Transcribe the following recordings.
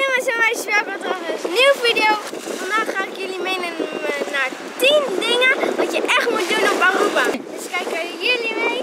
Jongens en meisjes, we hebben terug een nieuwe video. Vandaag ga ik jullie meenemen naar 10 dingen wat je echt moet doen op Aruba. Dus kijken jullie mee.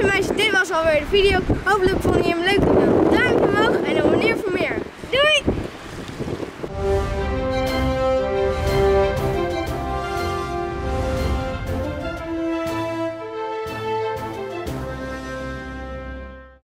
jongens en meisjes, dit was alweer de video. Hopelijk vonden jullie hem leuk. Duimpje omhoog en abonneer voor meer.